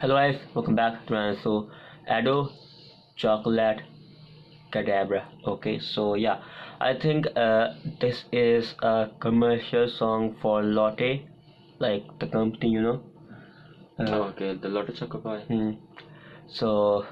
Hello guys, welcome back to another so Ado Chocolate Cadabra. Okay, so yeah, I think uh, this is a commercial song for Lotte, like the company, you know. Oh, okay, the Lotte Choco Pie. Hmm. So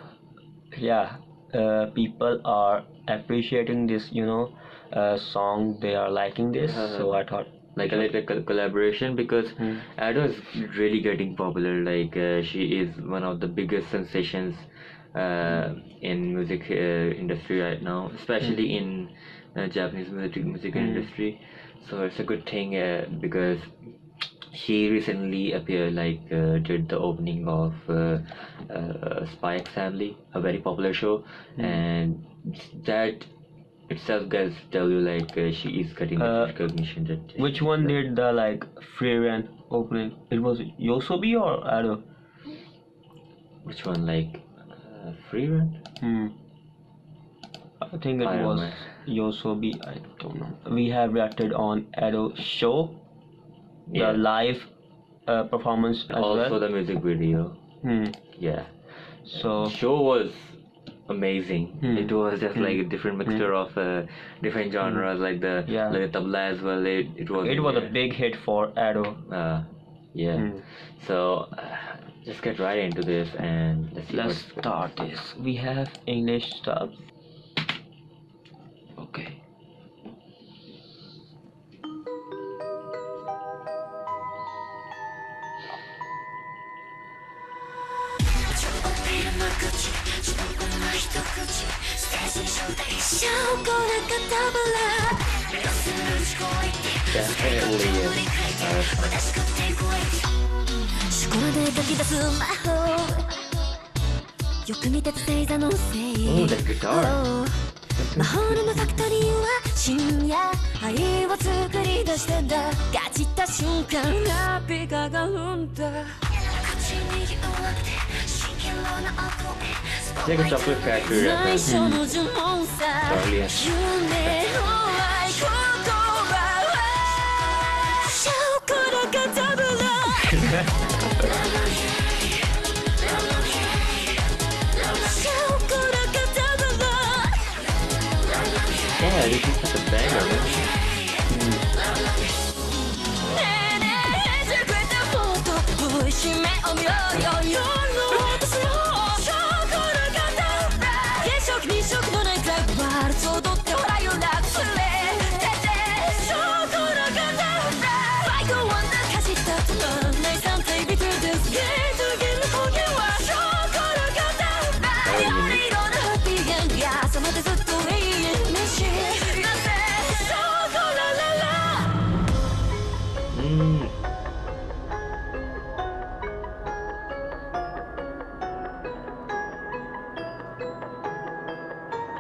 yeah, uh, people are appreciating this, you know, uh, song. They are liking this, so I thought Like a little col- collaboration because Hmm. Ado is really getting popular. Like uh, she is one of the biggest sensations uh, in music uh, industry right now, especially in uh, Japanese music music industry. So it's a good thing uh, because she recently appeared like uh, did the opening of uh, uh, Spy X Family, a very popular show, and that itself guys tell you like uh, she is getting Uh, recognition that which one did the like Frieren opening? It was YOASOBI or Ado? which one like uh, Frieren Hmm. I think it I was. YOASOBI. I don't know. We have reacted on Ado show, Yeah. the live uh, performance as also well. the music video Hmm. yeah So show was amazing Hmm. it was just like a different mixture of uh, different genres like the Yeah. like the tabla as well it, it was it was a big hit for Ado. uh, yeah Hmm. so uh, just get right into this and let's see Let's what's- start this. We have English stuff. Okay. 一口ステージ上で一生これがダブルロスの事故言ってに変えて私食ってこいシコラで書き出す魔法よく見てた星座のせい、魔法のファクトリーは深夜愛を作り出してだガチった瞬間ラピカが生んだlike a chocolate factory 最 reference 初の呪文さ Charlie 夢の合言葉はシャオコラカタブラシャオコラカタブラ yeah this is such a banger man.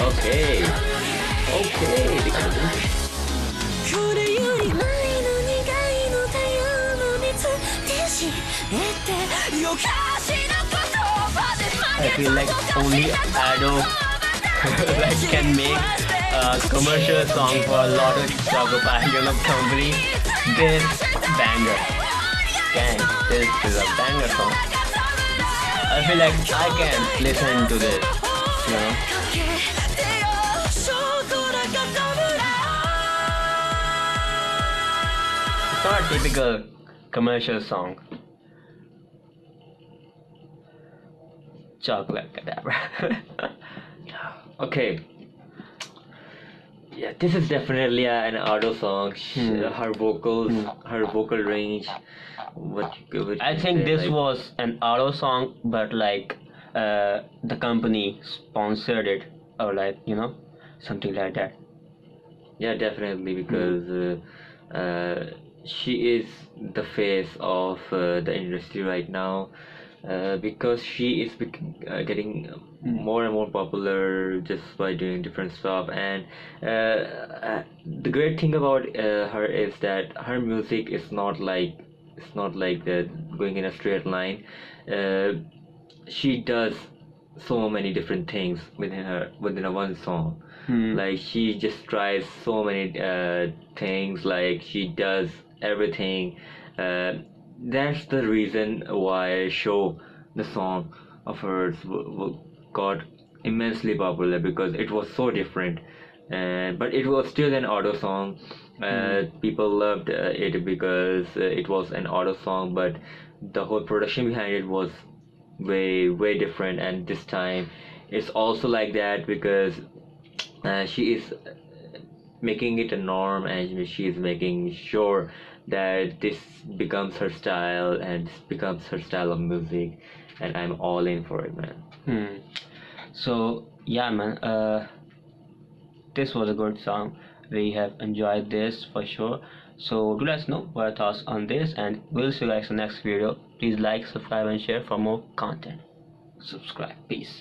okay okay they got it. これより前の苦いの太陽の熱でしえてよかしな言葉で I feel like only Ado like can make Uh, a commercial song for a lot of chocolate company. This banger. Gang, this is a banger song. I feel like I can listen to this. You know. It's not a typical commercial song. Chocolate cadabra. Okay. Yeah, this is definitely an Ado song. Hmm. Her vocals, her vocal range. What? what I think say, this like- was an Ado song, but like uh, the company sponsored it or like you know something like that Yeah, definitely because uh, uh, she is the face of uh, the industry right now. Uh, because she is bec- uh, getting more and more popular just by doing different stuff. And uh, uh, the great thing about uh, her is that her music is not like it's not like the going in a straight line. Uh, she does so many different things within her within a one song. Hmm. like she just tries so many uh, things. Like she does everything. Uh, that's the reason why show the song of hers w- w- got immensely popular because it was so different. And but it was still an Ado song. Uh, people loved uh, it because uh, it was an Ado song but the whole production behind it was way way different. And this time it's also like that because uh, she is making it a norm and she is making sure that this becomes her style and this becomes her style of music and i'm all in for it man Hmm. So yeah, man. Uh, this was a good song. We have enjoyed this for sure. So do let us know what your thoughts on this, and we'll see you guys in the next video. Please like, subscribe, and share for more content. Subscribe. Peace.